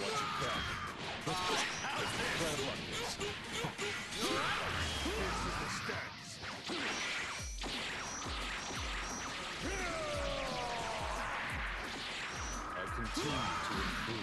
what you got. How's this? Glad luck is. This is the stats. I continue to improve.